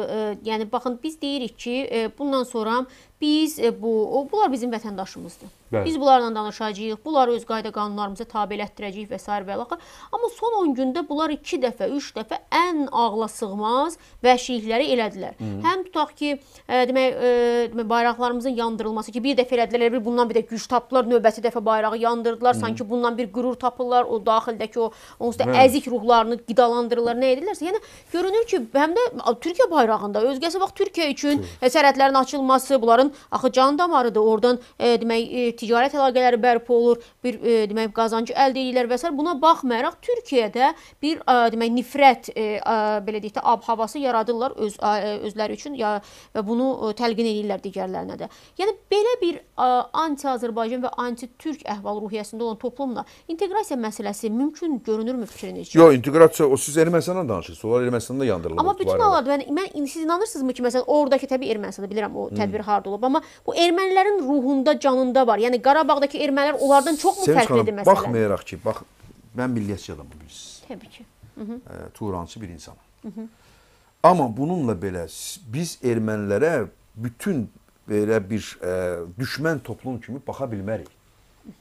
Yəni baxın biz deyirik ki, e, bundan sonra biz e, bu bunlar bizim vətəndaşımızdır. Bəli. Biz bunlarla danışacağıq, bunları öz qayda qanunlarımıza tabe elətdirəcəyik və s. və ilaxır. Amma son 10 gündə bunlar 2 dəfə, 3 dəfə ən ağla sığmaz vəhşilikləri elədilər. Hı -hı. Həm tutaq ki, e, demək, e, demək bayraqlarımızın yandırılması ki, bir dəfə elədilər, elə bir bundan bir də güc tapdılar, növbəti dəfə bayrağı yandırdılar, Hı -hı. sanki bundan bir qürur tapırlar, o daxildəki o onsuz da əzik ruhlarını qidalandırırlar, nə edirlərsə. Yəni görünür ki, həm də Türkiyə bayrağında özgəsi vaxt Türkiyə üçün sərhədlərin açılması, bunların axı can damarıdır. Oradan e, demək e, ticarət əlaqələri bərpa olur, bir e, demək qazancı əldə edirlər və s. Buna baxmayaraq Türkiyədə bir e, demək nifrət e, e, belə deyək də ab-havası yaradırlar öz e, özləri üçün ya və bunu e, təlqin edirlər digərlərinə də. Yəni belə bir e, anti-Azərbaycan və anti-Türk əhval-ruhiyyəsində olan toplumla inteqrasiya məsələsi mümkün görünürmü fikrinizcə? Yox, inteqrasiya o siz Ermənistandan danışırsınız. Onlar Ermənistanda yandırılıb. Amma bütün hallarda mən, mən siz inanırsınızmı ki, məsələn, oradakı təbii Ermənistanda bilirəm o tədbir harda olub, amma bu ermənilərin ruhunda, canında var. Yəni Qarabağdakı ermənilər onlardan çoxmu fərqlidir məsələn? baxmayaraq ki, bax mən milliyətçi adamım bilirsiniz. Təbii ki. E, Turançı bir insanım. Amma bununla belə biz ermənilərə bütün belə bir e, düşmən toplum kimi baxa bilmərik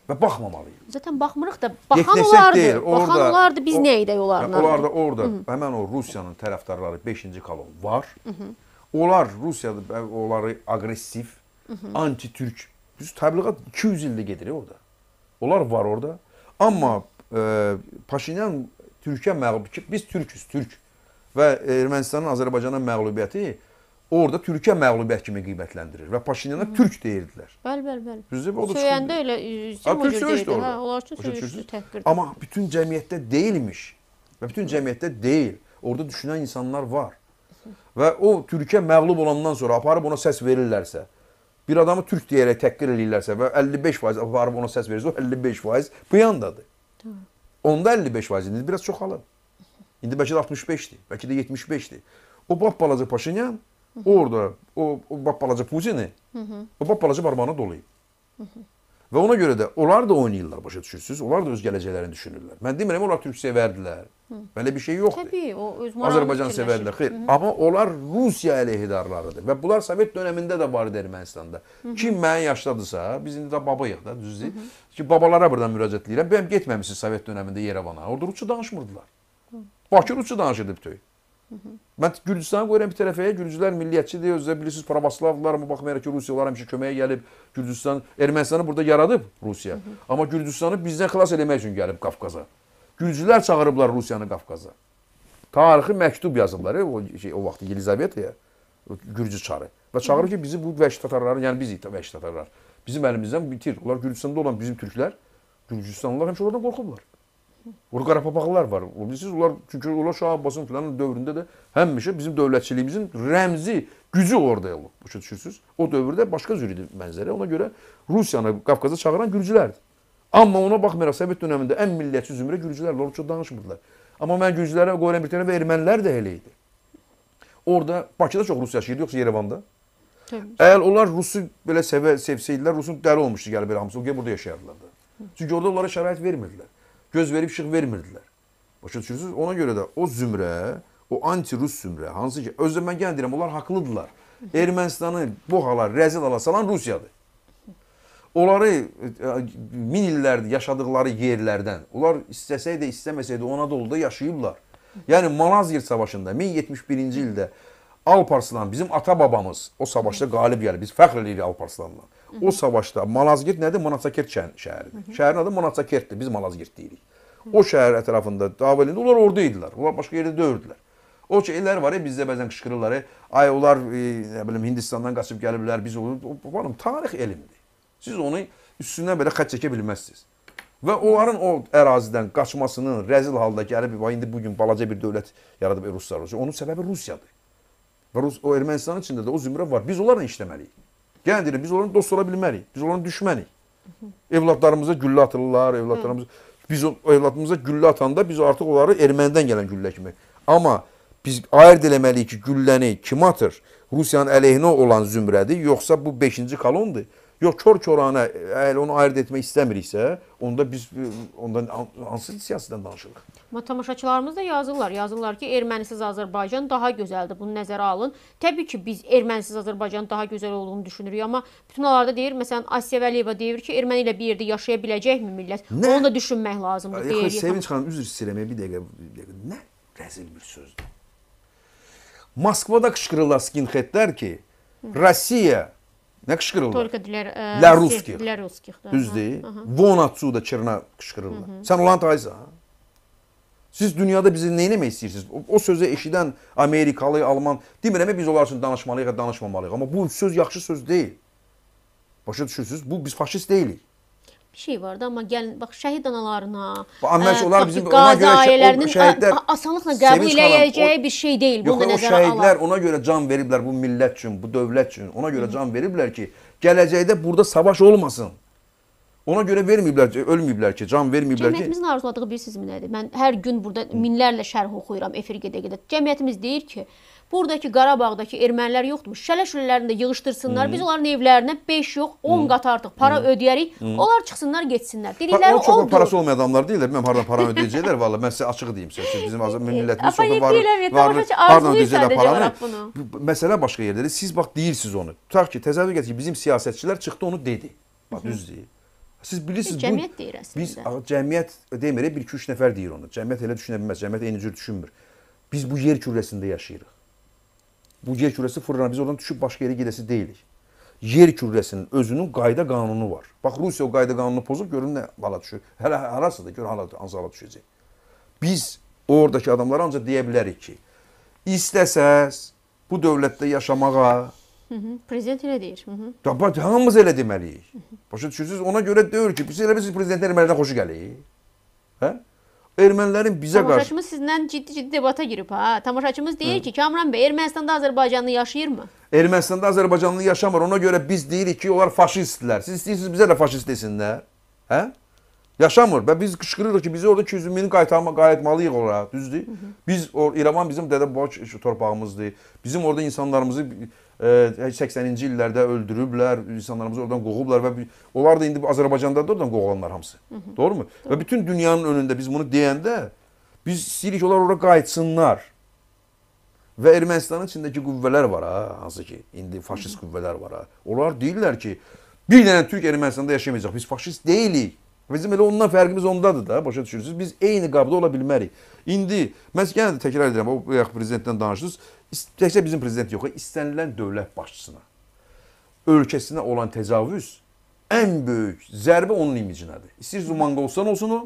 və baxmamalıyıq. Zaten baxmırıq da, baxan olardı. deyil, Baxan orada- olardı, biz o- nə edək onlarla? Onlar da orada həmən o Rusiyanın tərəfdarları 5-ci kolon var. Onlar Rusiyada onları aqressiv, anti-türk. Biz təbliğat 200 ildir gedir orada. Onlar var orada. Amma e, Paşinyan Türkiyə məğlub ki, biz türküz, türk. Və Ermənistanın Azərbaycana məğlubiyyəti orada Türkiyə məğlubiyyət kimi qiymətləndirir və Paşinyana türk deyirdilər. Bəli, bəli, bəli. Düzdür? O da Söyəndə elə söyüşdü deyildi. Hə, onlar üçün söyüşdü, təhqir. Amma bütün cəmiyyətdə deyilmiş. Və bütün cəmiyyətdə deyil. Orada düşünən insanlar var. Və o Türkiyə məğlub olandan sonra aparıb ona səs verirlərsə, bir adamı türk deyərək təhqir eləyirlərsə və 55% aparıb ona səs verirsə, o 55% bu yandadır. Onda 55% indi biraz çoxalıb. İndi bəlkə də 65-dir, bəlkə də 75-dir. O bap balaca Paşinyan orada o, o bap balaca Putini o bap balaca barmağına dolayıb. Və ona görə də onlar da oynayırlar, başa düşürsüz? Onlar da öz gələcəklərini düşünürlər. Mən demirəm onlar türk sevərdilər. Belə bir şey yoxdur. Təbii, o öz Azərbaycan sevərdilər. Xeyr, amma onlar Rusiya əleyhidarlarıdır və bunlar Sovet dövründə də var idi Ermənistanda. Kim mənim yaşdadısa, biz indi də babayıq da, düzdür? Ki babalara buradan müraciət edirəm. Bəyəm getməmisiniz Sovet dövründə Yerevana. Orada rusca danışmırdılar. Bakı rusca danışırdı bütün. Mən Gürcüstanı qoyuram bir tərəfəyə. Gürcülər milliyyətçidir, özləri bilirsiniz, pravoslavlılar, amma baxmayaraq ki, Rusiyalar həmişə köməyə gəlib. Gürcüstan Ermənistanı burada yaradıb Rusiya. Amma Gürcüstanı bizdən xilas eləmək üçün gəlib Qafqaza. Gürcülər çağırıblar Rusiyanı Qafqaza. Tarixi məktub yazıblar e, o şey o vaxt Yelizavetaya Gürcü çarı və çağırır ki, bizi bu vəhşi tatarları, yəni biz vəhşi tatarlar bizim əlimizdən bitir. Onlar Gürcüstanda olan bizim türklər, Gürcüstanlılar həmişə oradan qorxublar. Orada Qarapapaqlar var. O bilirsiniz, onlar çünki onlar Şah Abbasın filan dövründə də həmişə bizim dövlətçiliyimizin rəmzi gücü orada olub. Başa düşürsüz? O dövrdə başqa cür idi mənzərə. Ona görə Rusiyanı Qafqaza çağıran Gürcülərdir. Amma ona baxmayaraq Sovet dövründə ən millətçi zümrə Gürcülərlə onlar çox danışmırdılar. Amma mən Gürcülərə qoyuram bir tərəfə ermənilər də elə idi. Orada Bakıda çox rus yaşayırdı, yoxsa Yerevanda? Əgər onlar Rusu belə sevə, sevsəydilər, Rusun dəli olmuşdu gəlib belə hamısı. O burada yaşayardılar da. Çünki orada onlara şərait vermirdilər. Göz verib işıq vermirdilər. Başa düşürsünüz? Ona görə də o zümrə, o anti-rus zümrə, hansı ki, özdə mən yenə deyirəm, onlar haqlıdırlar. Ermənistanı bu hala rəzil hala salan Rusiyadır. Onları e, min illərdir yaşadıkları yerlərdən, onlar istəsəydi istəməsəydi Anadoluda yaşayıblar. Yəni Malazgirt savaşında 1071-ci ildə Alparslan bizim ata babamız o savaşda qalib gəlib. Biz fəxr eləyirik Alparslanla. O savaşda Malazgirt nədir? Manasakert şəhər- şəhəridir. Şəhərin adı Manasakertdir. Biz Malazgirt deyirik. O şəhər ətrafında dava elində onlar orada idilər. Onlar başqa yerdə döyürdülər. O şeylər var ya bizdə bəzən qışqırırlar. Ay onlar e, nə bilim Hindistandan qaçıb gəliblər. Biz onu o, oğlum tarix elmdir. Siz onu üstündən belə xətt çəkə bilməzsiniz. Və onların o ərazidən qaçmasının rəzil halda gəlib indi bu gün balaca bir dövlət yaradıb Ruslar. Onun səbəbi Rusiyadır. Və Rus, o Ermənistanın içində də o zümrə var. Biz onlarla işləməliyik. Yenə deyirəm, biz onların dost ola bilmərik. Biz onların düşmənik. Evladlarımıza güllə atırlar, evladlarımız biz o evladımıza güllə atanda biz artıq onları ermənidən gələn güllə kimi. Amma biz ayırd eləməliyik ki, gülləni kim atır? Rusiyanın əleyhinə olan zümrədir, yoxsa bu 5-ci kolondur, yox kör-körənə əgər onu ayırd etmək istəmiriksə, onda biz e, ondan hansı siyasətdən danışırıq? Amma tamaşaçılarımız da yazırlar. Yazırlar ki, ermənisiz Azərbaycan daha gözəldir. Bunu nəzərə alın. Təbii ki, biz ermənisiz Azərbaycan daha gözəl olduğunu düşünürük, amma bütün onlarda deyir, məsələn, Asiya Vəliyeva deyir ki, erməni ilə bir yerdə yaşaya biləcəkmi millət? Nə? Onu da düşünmək lazımdır deyir. Yox, Sevinç xanım, üzr istəyirəm, bir dəqiqə, bir dəqiqə. Nə rəzil bir sözdür. Moskvada qışqırırlar skinheadlər ki, Hı. Rusiya nə qışqırırlar? Только для, э, Для всех- русских. Для русских, да. Düzdür? Вон отсюда черна qışqırırlar. Sən olan taysan. Siz dünyada bizi nə etmək istəyirsiniz? O, o sözü eşidən Amerikalı, Alman demirəm biz onlar üçün danışmalıyıq ya danışmamalıyıq, amma bu söz yaxşı söz deyil. Başa düşürsüz? Bu biz faşist deyilik. Bir şey vardı amma gəlin bax şəhid analarına, Amma mən ə, onlar bizim- ki, ona görə şə- o şəhidlər- asanlıqla qəbul eləyəcəyi o- bir şey deyil. Yox, Bunu o nəzərə şəhidlər alaq. ona görə can veriblər bu millət üçün, bu dövlət üçün. Ona görə can veriblər ki, gələcəkdə burada savaş olmasın. Ona görə verməyiblər, ölməyiblər ki, can verməyiblər ki. Cəmiyyətimizin arzuladığı bilirsinizmi nədir? Mən hər gün burada minlərlə şərh oxuyuram efir gedə-gedə. Cəmiyyətimiz deyir ki, buradakı Qarabağdakı ermənilər yoxdur. Şələ-şülələrini də yığışdırsınlar. Biz onların evlərinə 5 yox, 10 qat artıq para ödəyərik. Onlar çıxsınlar, getsinlər. Dedikləri O çox oldu. parası olmayan adamlar deyirlər. Mən haradan para ödəyəcəklər valla. Mən sizə açıq deyim sizə. Siz Bizim millətimiz çox var. arzuluyur ödəyəcəklər paranı? Məsələ başqa yerdədir. Siz bax deyirsiniz onu. Tutaq ki, təsəvvür edin ki, bizim siyasətçilər çıxdı onu dedi. Bax düz deyir. Siz bilirsiniz cəmiyyət deyir əslində. Biz cəmiyyət demirik, 1-2-3 nəfər deyir onu. Cəmiyyət elə düşünə bilməz. Cəmiyyət eyni cür düşünmür. Biz bu yer kürəsində yaşayırıq. Bu yer kürəsi fırlanar. Biz oradan düşüb başqa yerə gedəsi deyilik. Yer kürəsinin özünün qayda qanunu var. Bax Rusiya o qayda qanunu pozub görün nə hala düşür. Hələ harasıdır? Gör hala hansı hala düşəcək. Biz oradakı adamlara ancaq deyə bilərik ki, istəsəz bu dövlətdə yaşamağa Hı -hı. Prezident elə deyir. Hı -hı. Bax hamımız elə deməliyik. Başa düşürsüz? Ona görə deyir ki, biz elə biz prezident ermənilərdən xoşu gəlir. Hə? Ermənilərin bizə qarşı Tamaşaçımız sizdən ciddi-ciddi debata girib ha. Tamaşaçımız deyir ki, Kamran bəy Ermənistanda Azərbaycanlı yaşayırmı? Ermənistanda Azərbaycanlı yaşamır. Ona görə biz deyirik ki, onlar faşistlər. Siz istəyirsiniz bizə də faşist desinlər. Hə? Yaşamır. Və biz qışqırırıq ki, bizi orada 200 mini qaytarma qayıtmalıyıq ora, düzdür? Biz o İrəvan bizim dədə boş torpağımızdır. Bizim orada insanlarımızı 80-ci illərdə öldürüblər, insanlarımızı oradan qovublar və onlar da indi Azərbaycanda da oradan qovulanlar hamısı. Doğrumu? Və bütün dünyanın önündə biz bunu deyəndə biz istəyirik onlar ora qayıtsınlar. Və Ermənistanın içindəki qüvvələr var ha, hansı ki, indi faşist qüvvələr var ha. Onlar deyirlər ki, bir dənə türk Ermənistanda yaşamayacaq. Biz faşist deyilik. Bizim elə ondan fərqimiz ondadır da, başa düşürsüz? Biz eyni qabda ola bilmərik. İndi mən yenə də təkrar edirəm, o bayaq prezidentdən danışdınız. Təkcə bizim prezident yox, istənilən dövlət başçısına ölkəsinə olan təcavüz ən böyük zərbə onun imicinədir. İstəyirsiniz Monqolistan olsun o,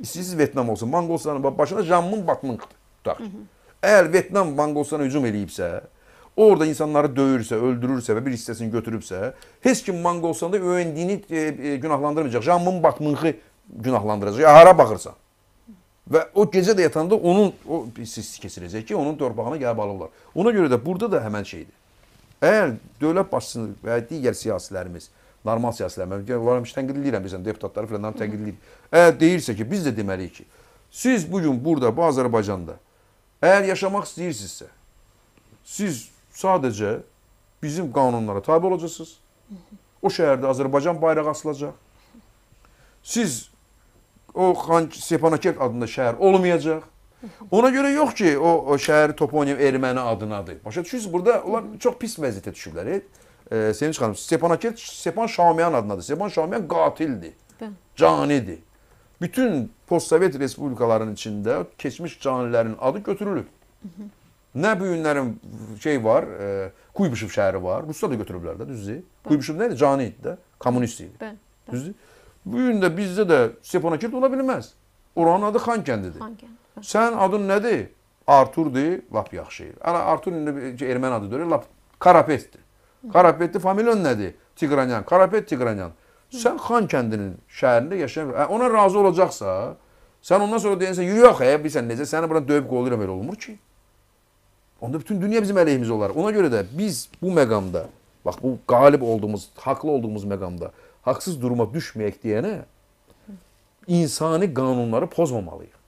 istəyirsiniz Vyetnam olsun. Monqolistanın başına Jammun Batmınqdır. Tutaq. Əgər Vyetnam Monqolistana hücum eləyibsə, orada insanları döyürsə, öldürürsə və bir hissəsini götürübsə, heç kim Monqolistanda öyündüyünü e, e, günahlandırmayacaq. Jammun Batmınqı günahlandıracaq. Ya hara baxırsan? Və o gecə də yatanda onun o siz keçirəcək ki, onun torpağına gəlib alırlar. Ona görə də burada da həmən şeydir. Əgər dövlət başçısını və digər siyasilərimiz, normal siyasilərimiz, onları heç tənqid edirəm bizən deputatları falan tənqid edirəm. Əgər deyirsə ki, biz də deməliyik ki, siz bu gün burada bu Azərbaycanda əgər yaşamaq istəyirsinizsə, siz sadəcə bizim qanunlara tabe olacaqsınız. O şəhərdə Azərbaycan bayrağı asılacaq. Siz o Xan Stepanakert adında şəhər olmayacaq. Ona görə yox ki, o, o şəhər toponim erməni adınadır. Başa düşürsünüz? Burada onlar çox pis vəziyyətə düşüblər. E, Sevinç xanım, Stepanakert Stepan Şamiyan adınadır. Stepan Şamiyan qatildir. Canidir. Bütün postsovet respublikaların içində keçmiş canilərin adı götürülüb. Nə bu günlərin şey var, e, Kuybışev şəhəri var. Ruslar da götürüblər də, düzdür? Kuybışev nə idi? Cani idi də, kommunist idi. Düzdür? Bu gün də bizdə də Stepanakert ola bilməz. Oranın adı Xan kəndidir. Xankənd. Sən adın nədir? Arturdur, lap yaxşı. Ana Artur indi erməni adı deyir, lap Karapetdir. Karapetli familyon nədir? Tigranyan, Karapet Tigranyan. Sən Xan kəndinin şəhərində yaşayan, ona razı olacaqsa, sən ondan sonra deyirsən, yox, hə, bilirsən necə səni bura döyüb qollayıram elə olmur ki. Onda bütün dünya bizim əleyhimizə olar. Ona görə də biz bu məqamda, bax bu qalib olduğumuz, haqlı olduğumuz məqamda haqsız duruma düşməyək deyənə insani qanunları pozmamalıyıq.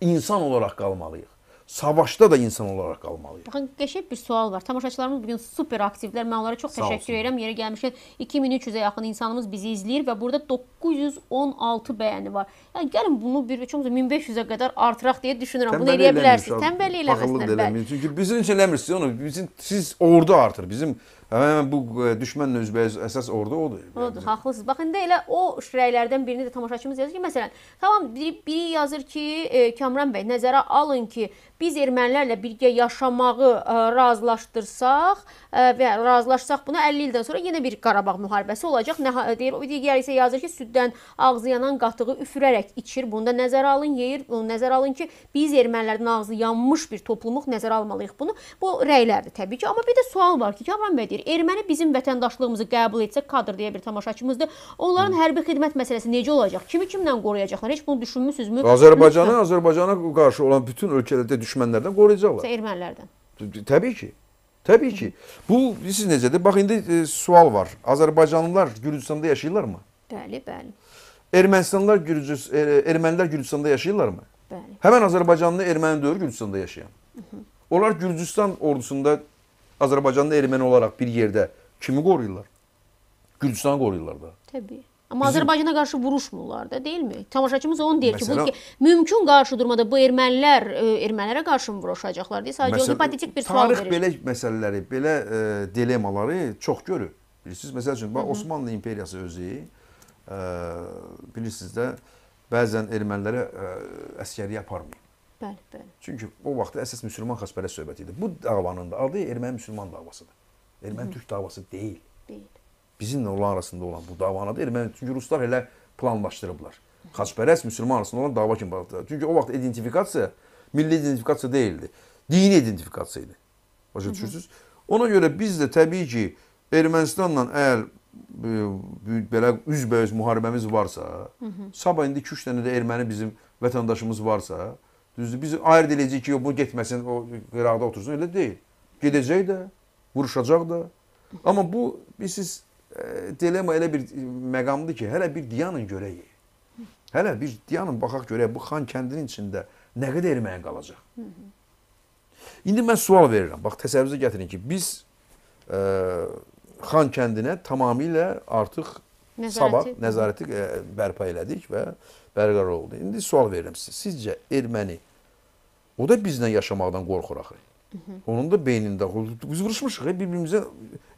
İnsan olaraq qalmalıyıq. Savaşda da insan olaraq qalmalıyıq. Baxın, qəşəng bir sual var. Tamaşaçılarımız bugün super aktivlər. Mən onlara çox təşəkkür edirəm. Yeri gəlmişkən 2300-ə yaxın insanımız bizi izləyir və burada 916 bəyəni var. Yəni gəlin bunu bir çox 1500-ə qədər artıraq deyə düşünürəm. Bunu eləyə bilərsiniz. Tənbəllik eləməsinlər. Çünki bizim üçün eləmirsiniz onu. Bizim siz ordu artır. Bizim həmin bu e, düşmənlə üzbəyiz əsas ordu odur. Odur, haqlısınız. Bax indi elə o şirəklərdən birini də tamaşaçımız yazır ki, məsələn, tamam biri, biri yazır ki, e, Kamran bəy nəzərə alın ki, biz ermənilərlə birgə yaşamağı e, razılaşdırsaq e, və razılaşsaq buna 50 ildən sonra yenə bir Qarabağ müharibəsi olacaq. Nə deyir? O digər isə yazır ki, süddən ağzı yanan qatığı üfürərək içir. Bunu da nəzərə alın, yeyir. Bunu nəzərə alın ki, biz ermənilərdən ağzı yanmış bir toplumuq nəzərə almalıyıq bunu. Bu rəylərdir təbii ki, amma bir də sual var ki, Kamran bəy deyir, erməni bizim vətəndaşlığımızı qəbul etsə, kadr deyə bir tamaşaçımızdır. Onların hərbi xidmət məsələsi necə olacaq? Kimi kimlə qoruyacaqlar? Heç bunu düşünmüsünüzmü? Azərbaycanı, Azərbaycana qarşı olan bütün ölkələrdə düşmənlərdən qoruyacaqlar. Lütfən ermənilərdən. Təbii ki. Təbii ki. Bu siz necədir? Bax indi e, sual var. Azərbaycanlılar Gürcüstanda yaşayırlarmı? Bəli, bəli, Ermənistanlılar Gürcüs e, ermənilər Gürcüstanda yaşayırlarmı? bəli. Həmin Azərbaycanlı erməni deyil Gürcüstanda yaşayan. Onlar Gürcüstan ordusunda Azərbaycanlı erməni olaraq bir yerdə kimi qoruyurlar? Gürcüstanı qoruyurlar da. Təbii. Amma Azərbaycana qarşı vuruşmurlar da, deyilmi? Tamaşaçımız onu deyir ki, bu Məsələn- ki, mümkün qarşı durmada bu ermənilər e, ermənilərə qarşı mı vuruşacaqlar deyə sadəcə Məsəl- hipotetik bir sual Tarix verir. belə məsələləri, belə e, dilemaları çox görür. Bilirsiniz, məsəl üçün bax Osmanlı imperiyası özü e, bilirsiniz də bəzən ermənilərə e, əskəriyə aparmır. Bəli, bəli. Çünki o vaxt əsas müsəlman xaspərəst söhbəti idi. Bu davanın da adı erməni-müsəlman davasıdır. Erməni-türk davası deyil. Deyil. Bizimlə onlar arasında olan bu davanı da erməni çünki ruslar elə planlaşdırıblar. Xaçpərəst müsəlman arasında olan dava kimi baxdılar. Çünki o vaxt identifikasiya milli identifikasiya deyildi. Dini identifikasiya idi. Başa düşürsüz? Ona görə biz də təbii ki Ermənistanla əgər e, belə üzbəüz müharibəmiz varsa, sabah indi 2-3 dənə də erməni bizim vətəndaşımız varsa, düzdür? Biz ayırd eləyəcəyik ki, bu getməsin, o qıraqda otursun, elə deyil. Gedəcək də, vuruşacaq da. Amma bu bilirsiniz e, dilema elə bir məqamdır ki, hələ bir dayanın görək. Hələ bir dayanın baxaq görək bu xan kəndinin içində nə qədər erməni qalacaq. İndi mən sual verirəm. Bax təsəvvürünüzə gətirin ki, biz e, xan kəndinə tamamilə artıq Nəzarəti- sabah nəzarəti e, bərpa elədik və bərqərar oldu. İndi sual verirəm sizə. Sizcə erməni o da bizlə yaşamaqdan qorxur axı. Onun da beynində biz vuruşmuşuq, e, bir-birimizə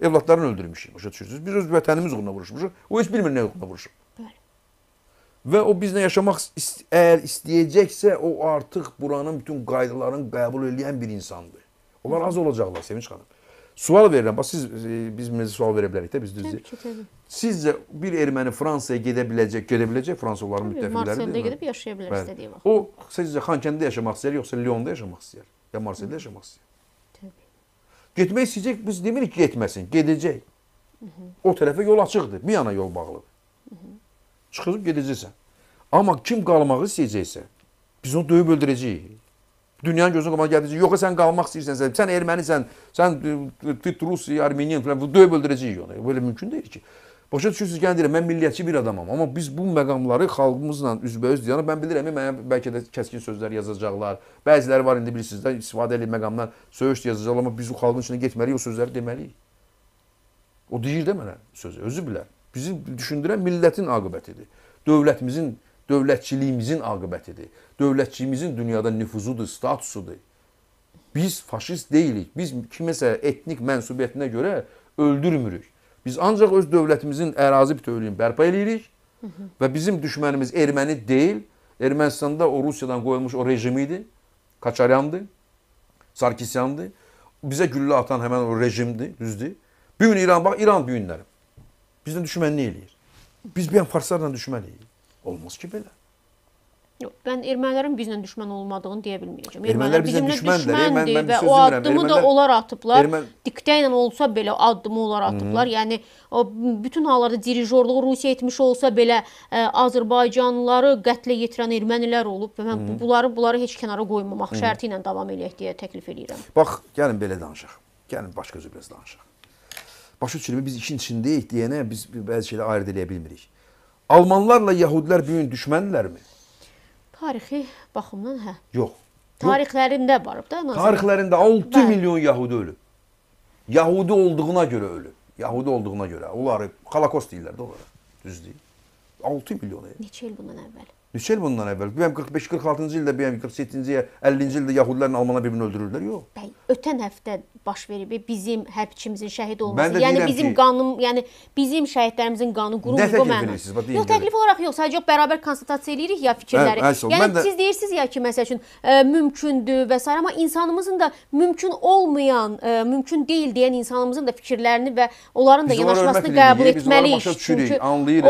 evladlarını öldürmüşük. Başa düşürsüz? Biz öz vətənimiz uğruna vuruşmuşuq. O heç bilmir nə uğruna vuruşub. Bəli. Və o bizlə yaşamaq ist əgər istəyəcəksə, o artıq buranın bütün qaydalarını qəbul edən bir insandır. Onlar az olacaqlar Sevinç xanım. Sual verirəm. Bax siz e, biz bizə sual verə bilərik də biz düzdür. Təbii ki, təbii. Sizcə bir erməni Fransaya gedə biləcək, gedə biləcək Fransa onların Təbii, müttəfiqləridir. Marseldə gedib yaşaya bilər istədiyi vaxt. O sizcə Xankəndidə yaşamaq istəyir, yoxsa Lyonda yaşamaq istəyir? Ya Marseldə yaşamaq istəyir? Təbii. Getmək istəyəcək, biz demirik ki, getməsin, gedəcək. O tərəfə yol açıqdır, bir yana yol bağlıdır. Çıxıb gedəcəksən. Amma kim qalmağı istəyəcəksə, biz onu döyüb öldürəcəyik. Dünyanın gözünə qabağına gələcək. Yoxsa sən qalmaq istəyirsənsə, sən ermənisən, sən e, tit rus, armeniyan falan bu döyüb öldürəcəyik onu. Belə mümkün deyil ki. Başa düşürsüz, gəlin deyirəm, mən milliyətçi bir adamam, amma biz bu məqamları xalqımızla üzbəüz deyəndə mən bilirəm, mənə bəlkə də kəskin sözlər yazacaqlar. Bəziləri var indi bilirsiniz də istifadə edib məqamdan söyüş yazacaqlar, amma biz o xalqın içində getməliyik, o sözləri deməliyik. O deyir də mənə sözü, özü bilər. Bizi düşündürən millətin aqibətidir. Dövlətimizin, dövlətçiliyimizin aqibətidir. Dövlətçiliyimizin dünyada nüfuzudur, statusudur. Biz faşist deyilik. Biz kiməsə etnik mənsubiyyətinə görə öldürmürük. Biz ancaq öz dövlətimizin ərazi bütövlüyünü bərpa eləyirik və bizim düşmənimiz erməni deyil. Ermənistanda o Rusiyadan qoyulmuş o rejim idi. Kaçaryandı, Sarkisyandı. Bizə güllə atan həmin o rejimdir, düzdür? Bu gün İran bax İran bu günləri. Bizlə düşmənlik eləyir. Biz bir an farslarla düşməniyik. Olmaz ki belə. Yox, mən ermənilərin bizlə düşmən olmadığını deyə bilməyəcəm. Ermənilər bizlə düşməndir. Mən- mən və o addımı da Ermənilər- onlar atıblar. Ermən- Diktə ilə olsa belə addımı onlar atıblar. Yəni o bütün hallarda dirijorluğu Rusiya etmiş olsa belə ə, Azərbaycanlıları qətlə yetirən ermənilər olub və mən bu- bunları bunları heç kənara qoymamaq şərti ilə davam eləyək deyə təklif edirəm. Bax, gəlin belə danışaq. Gəlin başqa cür biraz danışaq. Başa düşürəm, biz işin içindəyik deyənə biz bəzi şeyləri ayırd eləyə bilmirik. Almanlarla Yahudilər bu gün düşməndirlərmi? Tarixi baxımdan hə. Yox. tarixlərində varıb da nazir. Tarixlərində 6 Bəli. milyon Yahudi ölüb. Yahudi olduğuna görə ölüb. Yahudi olduğuna görə. Onları Holokost deyirlər də onlara. Düz deyil. 6 milyon. e. Neçə il bundan əvvəl? Neçə il bundan əvvəl? Bəyəm 45-46-cı ildə, bəyəm 47-ci, 50-ci ildə Yahudilərin Almanlar bir-birini öldürürlər? Yox. Bəy, ötən həftə baş verib bizim hərbçimizin şəhid olması. Yəni bizim ki- qanun, yəni bizim şəhidlərimizin qanı edirsiniz? Bax, deyin Yox, təklif olaraq yox, sadəcə bərabər konsultasiya eləyirik ya fikirləri. Hə, əsl, yəni də- siz deyirsiniz ya ki, məsəl üçün ə, mümkündür və s. amma insanımızın da mümkün olmayan, ə, mümkün deyil deyən insanımızın da fikirlərini və onların da Biz yanaşmasını qəbul etməliyik. Çünki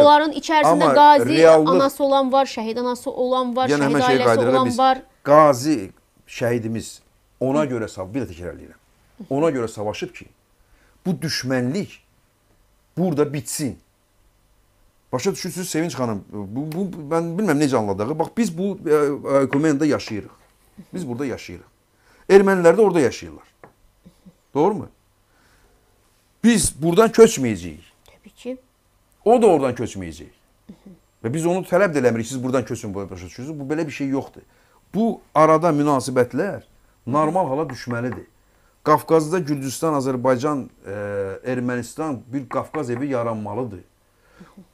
onların içərisində qazi anası olan var, şəhid anası olan var, Yəni şəhid ailəsi qayıdırıq da olan biz. var. Qazi şəhidimiz ona görə sav, bir də təkrar edirəm. Ona görə savaşıb ki, bu düşmənlik burada bitsin. Başa düşürsüz Sevinç xanım? Bu, bu mən bilmirəm necə anladığı. Bax biz bu e, e, Komenda yaşayırıq. Biz burada yaşayırıq. Ermənilər də orada yaşayırlar. Doğrumu? Biz buradan köçməyəcəyik. Təbii ki. O da oradan köçməyəcək. Və biz onu tələb də eləmirik. Siz buradan köçün, başa düşürsünüz. Bu belə bir şey yoxdur. Bu arada münasibətlər normal hala düşməlidir. Qafqazda Gürcüstan, Azərbaycan, e, Ermənistan bir Qafqaz evi yaranmalıdır.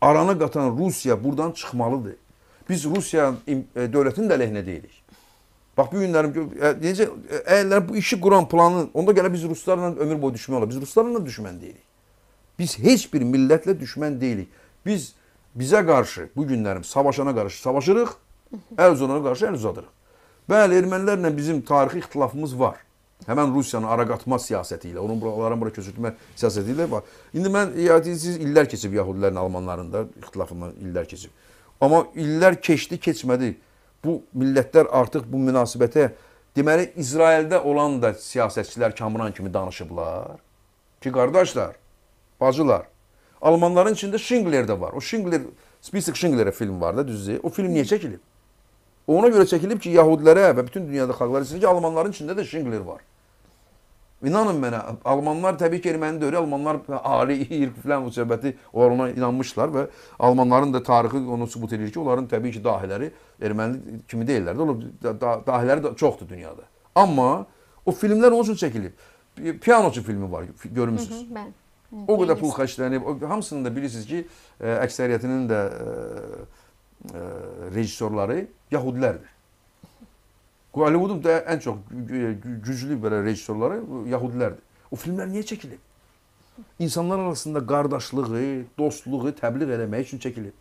Aranı qatan Rusiya buradan çıxmalıdır. Biz Rusiya e, dövlətinin də əleyhinə deyilik. Bax bu günlərim necə e, əgər bu işi quran planı, onda gələ biz ruslarla ömür boyu düşmən olar. Biz ruslarla düşmən deyilik. Biz heç bir millətlə düşmən deyilik. Biz bizə qarşı bu günlərim savaşana qarşı savaşırıq, əl uzanana qarşı əl uzadırıq. Bəli, ermənilərlə bizim tarixi ixtilafımız var. Həmən Rusiyanın araqatma siyasəti ilə, onun buraların bura köçürtmə siyasəti ilə var. İndi mən siz illər keçib Yahudilərin, Almanların da ixtilafından illər keçib. Amma illər keçdi, keçmədi. Bu millətlər artıq bu münasibətə deməli İsraildə olan da siyasətçilər Kamran kimi danışıblar. Ki qardaşlar, bacılar, Almanların içində Schindler də var. O Schindler, Spisik Schindler'e film var da düzdür. O film niyə çəkilib? Ona görə çəkilib ki, Yahudilərə və bütün dünyada xalqlar üçün ki, Almanların içində də Schindler var. İnanın mənə, Almanlar təbii ki, erməni deyil, Almanlar ali, irq filan onlar ona inanmışlar və Almanların da tarixi onu sübut edir ki, onların təbii ki, dahiləri erməni kimi deyirlər də, da, da, dahiləri də çoxdur dünyada. Amma o filmlər onun üçün çəkilib. Pianoçu filmi var, görmüsünüz. Bəli. O qədər pul xərclənib. Hamısının da bilirsiniz ki, ə, əksəriyyətinin də ə, ə, rejissorları Yahudilərdir. Hollywoodun da ən çox gü- gü- güclü belə rejissorları Yahudilərdir. O filmlər niyə çəkilib? İnsanlar arasında qardaşlığı, dostluğu təbliğ eləmək üçün çəkilib.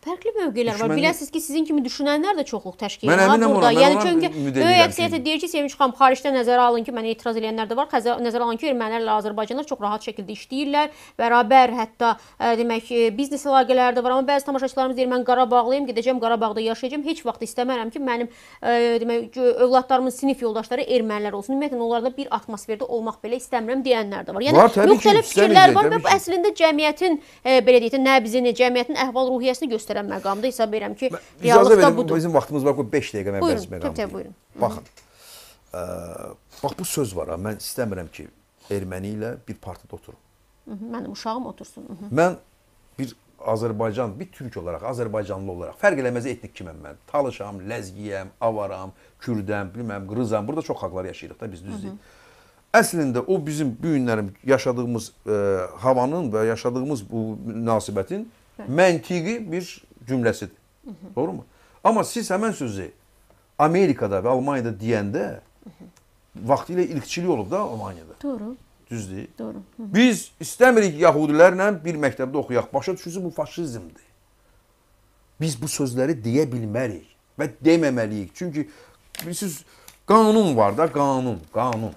Fərqli mövqelər var. Düşmənli- Biləsiniz ki, sizin kimi düşünənlər də çoxluq təşkil Mən edir əminəm burada. mən Yəni çünki böyük ki- deyir ki, Sevinç xanım xaricdən nəzərə alın ki, mənə etiraz edənlər də var. Nəzərə alın ki, ermənilərlə Azərbaycanlılar çox rahat şəkildə işləyirlər. Bərabər hətta ə, demək e, biznes əlaqələri də var. Amma bəzi tamaşaçılarımız deyir mən Qarabağlıyam, gedəcəm Qarabağda yaşayacağam. Heç vaxt istəmərəm ki, mənim ə, demək ki, övladlarımın sinif yoldaşları ermənilər olsun. Ümumiyyətlə onlarla bir atmosferdə olmaq belə istəmirəm deyənlər də var. Yəni Var, təbii ki, müxtəlif fikirlər var və bu ki. əslində cəmiyyətin e, belə deyək də nəbzini, cəmiyyətin əhval-ruhiyyəsini göstərən məqamda hesab edirəm ki, reallıqda budur. bizim vaxtımız var, 5 dəqiqə mən Buyurun, bəs məqam deyim. buyurun. Baxın. Ə, bax bu söz var ha, mən istəmirəm ki, erməni ilə bir partiyada oturum. Mənim uşağım otursun. Hı -hı. Mən bir Azərbaycan, bir türk olaraq, Azərbaycanlı olaraq fərq eləməz etnik kiməm mən. Talışam, ləzgiyəm, avaram, kürdəm, bilməm, qırızam. Burada çox xalqlar yaşayırıq da biz düzdür. Əslində o bizim bu günlərim yaşadığımız e, havanın və yaşadığımız bu münasibətin məntiqi bir cümləsidir. Doğrumu? Amma siz həmən sözü Amerikada və Almaniyada deyəndə vaxtilə ilkçilik olub da Almaniyada. Doğru, Düzdür? doğru. Hı. Biz istəmirik yahudilərlə bir məktəbdə oxuyaq. Başa düşürsüz bu faşizmdir. Biz bu sözləri deyə bilmərik və deməməliyik. Çünki bilirsiniz qanun var da, qanun, qanun.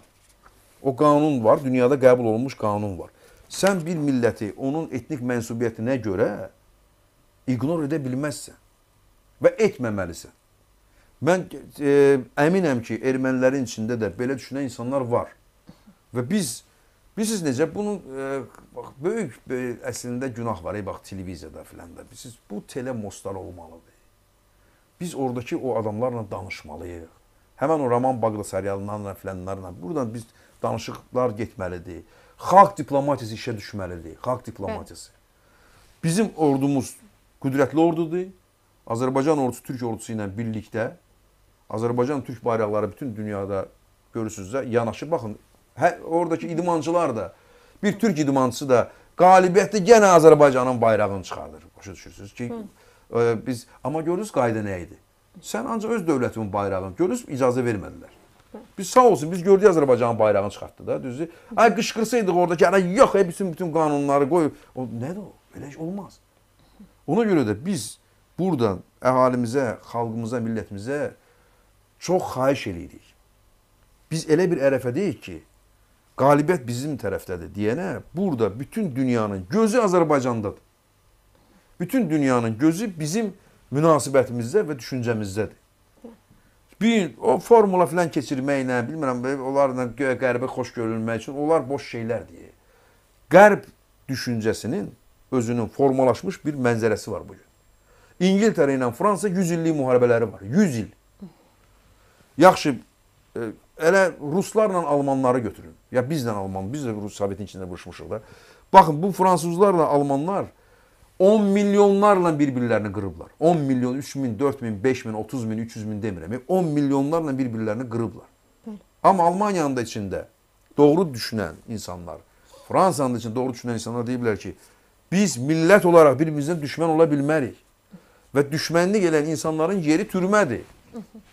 O qanun var, dünyada qəbul olunmuş qanun var. Sən bir milləti onun etnik mənsubiyyətinə görə ignor edə bilməzsən və etməməlisən. Mən e, əminəm ki, ermənilərin içində də belə düşünən insanlar var. Və biz bilirsiniz necə bunun e, bax böyük bir, əslində günah var, ey bax televiziyada filan da. Bilirsiniz bu telemostlar olmalıdır. Biz oradakı o adamlarla danışmalıyıq. Həmən o Roman Baqdasaryanlarla filanlarla buradan biz danışıqlar getməlidir. Xalq diplomatiyası işə düşməlidir. Xalq diplomatiyası. Bizim ordumuz qüdrətli ordudur. Azərbaycan ordusu Türk ordusu ilə birlikdə Azərbaycan Türk bayraqları bütün dünyada görürsünüz də yanaşı baxın. Hə, oradakı idmançılar da bir Türk idmançısı da qalibiyyətdə yenə Azərbaycanın bayrağını çıxardır. Başa düşürsüz ki, e, biz amma görürsüz qayda nə idi? Sən ancaq öz dövlətinin bayrağını görürsüz icazə vermədilər. Biz sağ olsun biz gördük Azərbaycanın bayrağını çıxartdı da, düzdür? Ay qışqırsaydıq orada ki, "Ana yox, ey, bütün bütün qanunları qoy." O nədir o? Belə iş olmaz. Ona görə də biz buradan əhalimizə, xalqımıza, millətimizə çox xahiş eləyirik. Biz elə bir ərəfədəyik ki, qalibiyyət bizim tərəfdədir deyənə burada bütün dünyanın gözü Azərbaycandadır. Bütün dünyanın gözü bizim münasibətimizdə və düşüncəmizdədir. Bir o formula filan keçirməklə, bilmirəm, onlarla qərbə xoş görünmək üçün onlar boş şeylər deyir. Qərb düşüncəsinin özünün formalaşmış bir mənzərəsi var bu gün. İngiltərə ilə Fransa 100 illik müharibələri var. 100 il. Yaxşı, e, elə ruslarla almanları götürün. Ya bizlə alman, biz də Rus Sovetin içində vuruşmuşuq da. Baxın bu fransızlarla almanlar 10 milyonlarla bir-birlərini qırıblar. 10 milyon, 3 min, 4 min, 5 min, 30 min, 300 min demirəm. 10 milyonlarla bir-birlərini qırıblar. Amma Almaniyanın da içində doğru düşünən insanlar, Fransanın da içində doğru düşünən insanlar deyiblər ki, biz millət olaraq bir-birimizdən düşmən ola bilmərik. Və düşmənlik edən insanların yeri türmədir.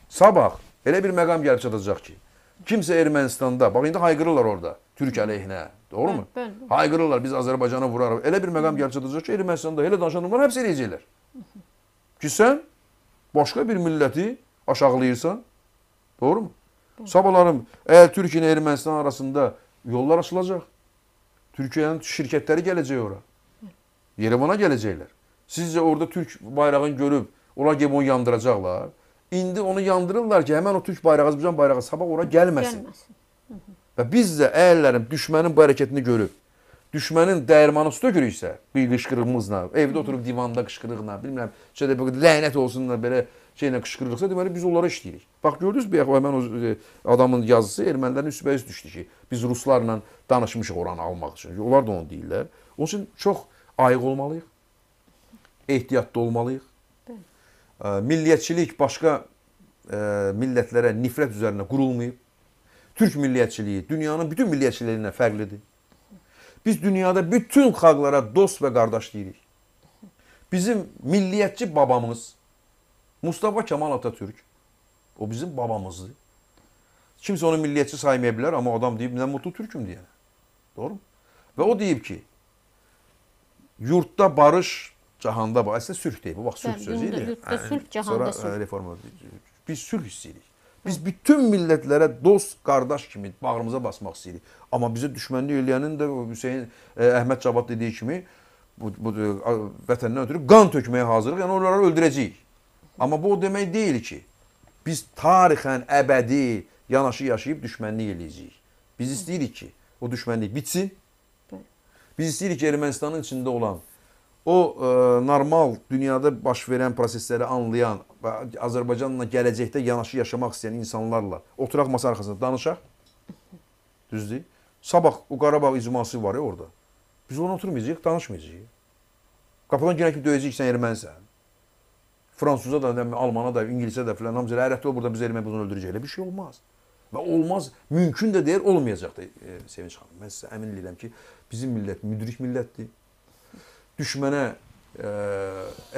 Sabah elə bir məqam gəlib çatacaq ki, kimsə Ermənistanda, bax indi hayqırırlar orada Türk əleyhinə, doğrumu? Hayqırırlar biz Azərbaycana vurarıq. Elə bir məqam gəlib çatacaq ki, Ermənistanda elə danışan adamlar həbs edəcəklər. Ki sən başqa bir milləti aşağılayırsan, doğrumu? Sabahlarım əgər Türkiyə ilə Ermənistan arasında yollar açılacaq. Türkiyənin şirkətləri gələcək ora. Yerevana gələcəklər. Sizcə orada Türk bayrağını görüb onlar gəlib onu yandıracaqlar. İndi onu yandırırlar ki, həmin o Türk bayrağı, Azərbaycan bayrağı sabah ora gəlməsin. Gəlməsin. Və biz də əyərlərin düşmənin bu hərəkətini görüb, düşmənin dəyirmanı su tökürüksə, qışqırığımızla, evdə oturub divanda qışqırıqla, bilmirəm, şeydə lənət olsunlar belə şeylə qışqırırıqsa, deməli biz onlara işləyirik. Bax gördünüz bayaq həmin o e, adamın yazısı ermənilərin üstbəüz düşdü ki, biz ruslarla danışmışıq oranı almaq üçün. Onlar da onu deyirlər. Onun üçün çox ayıq olmalıyıq. Ehtiyatlı olmalıyıq. Ə, Milliyyətçilik başqa millətlərə nifrət üzərinə qurulmayıb. Türk milliyyətçiliyi dünyanın bütün milliyyətçiliyindən fərqlidir. Biz dünyada bütün xalqlara dost və qardaş deyirik. Bizim milliyyətçi babamız Mustafa Kemal Atatürk o bizim babamızdır. Kimsə onu milliyyətçi saymaya bilər, amma adam deyib mən mutlu türküm deyənə. Doğru mu? Və o deyib ki, yurtda barış, cahanda barış. Əslində sülh deyib. Bu vaxt sülh sözü idi. yurtda sülh, Sonra cahanda e, sülh. reforma biz sülh istəyirik. Biz bütün millətlərə dost, qardaş kimi bağrımıza basmaq istəyirik. Amma bizə düşmənlik eləyənin də Hüseyn e, Əhməd Cavad dediyi kimi bu, bu e, vətəndən ötürü qan tökməyə hazırıq. Yəni onları öldürəcəyik. Amma bu o demək deyil ki, biz tarixən əbədi yanaşı yaşayıb düşmənlik eləyəcəyik. Biz istəyirik ki, o düşmənlik bitsin. Biz istəyirik Ermənistanın içində olan o e, normal dünyada baş verən prosesləri anlayan və Azərbaycanla gələcəkdə yanaşı yaşamaq istəyən insanlarla oturaq masa arxasında danışaq. Düzdür? Sabah o Qarabağ icması var ya orada. Biz ona oturmayacağıq, danışmayacağıq. Qapıdan girən kimi döyəcəyik sən ermənisən. Fransuza da, Almana da, İngilisə də filan hamısı rəhmətli ol burada biz erməni bunu öldürəcək. Elə bir şey olmaz. Və olmaz, mümkün də deyil, olmayacaq da e, Sevinç xanım. Mən sizə əmin edirəm ki, bizim millət müdrik millətdir. Düşmənə e,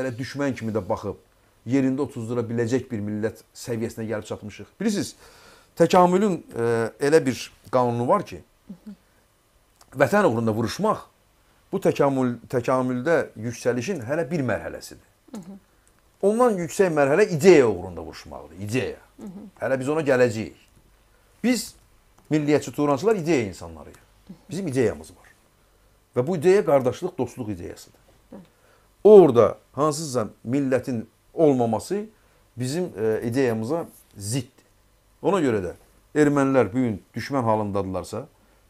elə düşmən kimi də baxıb yerində otuzdura biləcək bir millət səviyyəsinə gəlib çatmışıq. Bilirsiniz, təkamülün e, elə bir qanunu var ki, vətən uğrunda vuruşmaq bu təkamül təkamüldə yüksəlişin hələ bir mərhələsidir. Ondan yüksək mərhələ ideya uğrunda vuruşmaqdır. İdeya. Hələ biz ona gələcəyik. Biz milliyyətçi turançılar ideya insanlarıyıq. Bizim ideyamız var. Və bu ideya qardaşlıq, dostluq ideyasıdır. Orada hansısa millətin olmaması bizim e, ideyamıza ziddir. Ona görə də ermənilər bu gün düşmən halındadılarsa,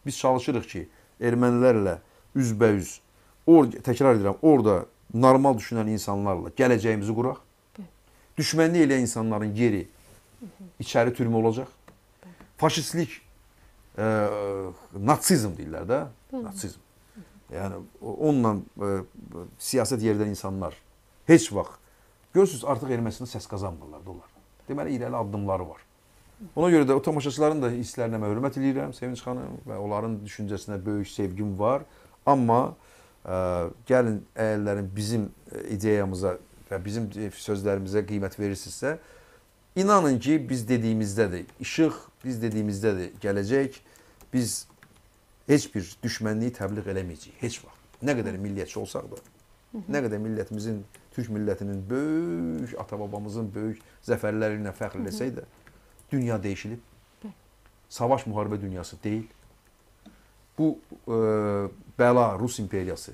biz çalışırıq ki, ermənilərlə üzbəüz, or təkrar edirəm, orada normal düşünən insanlarla gələcəyimizi quraq. Düşmənlik eləyən insanların yeri içəri türmə olacaq. Faşistlik, e, natsizm deyirlər də, natsizm. Yəni onunla e, siyasət yeridən insanlar heç vaxt görürsüz artıq Ermənistanda səs qazanmırlar da onlar. Deməli irəli addımları var. Ona görə də o tamaşaçıların da hisslərinə mən hörmət edirəm, Sevinç xanım və onların düşüncəsinə böyük sevgim var. Amma ə, gəlin əyərlərin bizim ə, ideyamıza və bizim ə, sözlərimizə qiymət verirsinizsə, inanın ki, biz dediyimizdədir. İşıq biz dediyimizdədir. Gələcək biz heç bir düşmənliyi təbliğ eləməyəcəyik heç vaxt. Nə qədər milliyyətçi olsaq da, nə qədər millətimizin, türk millətinin böyük ata-babamızın böyük zəfərləri ilə fəxr eləsək də, dünya dəyişilib. Savaş müharibə dünyası deyil. Bu e, bəla Rus imperiyası.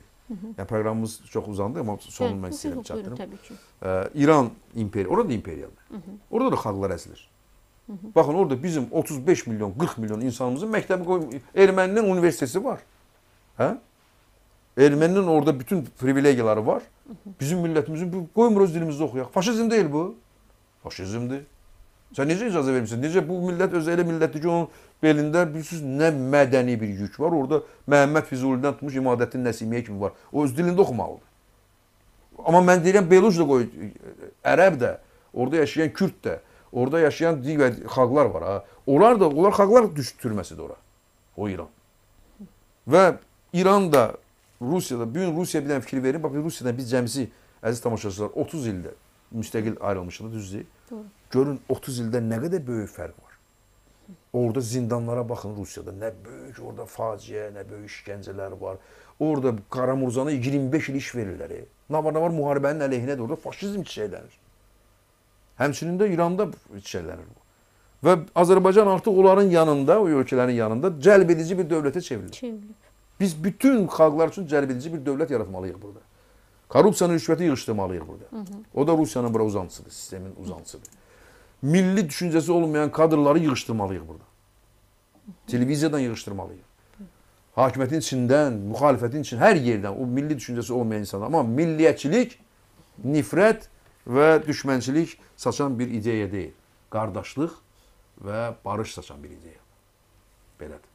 Yəni proqramımız çox uzandı, amma sonunu mən istəyirəm çatdırım. Ə, İran imperiya, orada da imperiyadır. Orada da xalqlar əzilir. Baxın orada bizim 35 milyon, 40 milyon insanımızın məktəbi qoy Erməninin universiteti var. Hə? Erməninin orada bütün privilegiyaları var. Bizim millətimizin bu qoymur öz dilimizdə oxuyaq. Faşizm deyil bu. Faşizmdir. Sən necə icazə vermisən? Necə bu millət özü elə millətdir ki, onun belində bilirsiniz nə mədəni bir yük var. Orada Məhəmməd Füzulidən tutmuş İmadəddin Nəsimiyyə kimi var. O öz dilində oxumalıdır. Amma mən deyirəm Beluj da qoy, Ərəb də, orada yaşayan Kürd də, orada yaşayan digər xalqlar var ha. Onlar da, onlar xalqlar düş türməsidir ora. O İran. Və İran da Rusiyada, bu gün Rusiya bir dənə fikir verin. Bax Rusiyadan biz cəmisi əziz tamaşaçılar 30 ildə müstəqil ayrılmışıq düzdür. Doğru. Görün 30 ildə nə qədər böyük fərq var. Orada zindanlara baxın Rusiyada nə böyük orada faciə, nə böyük işgəncələr var. Orada Qaramuzana 25 il iş verirlər. e. Nə var nə var müharibənin əleyhinədir. Orada faşizm çiçəklənir. Həmçinin də İranda çiçəklənir bu. Və Azərbaycan artıq onların yanında, o ölkələrin yanında cəlb edici bir dövlətə çevrilir. Çevrilib. Biz bütün xalqlar üçün cəlb edici bir dövlət yaratmalıyıq burada. Korrupsiyanı, rüşvəti yığışdırmalıyıq burada. O da Rusiyanın bura uzantısıdır, sistemin uzantısıdır. Milli düşüncəsi olmayan kadrları yığışdırmalıyıq burada. Televiziyadan yığışdırmalıyıq. Hakimiyyətin içindən, müxalifətin için hər yerdən o milli düşüncəsi olmayan insanlar. Amma milliyyətçilik, nifrət və düşmənçilik saçan bir ideya deyil. Qardaşlıq və barış saçan bir ideya. Belədir.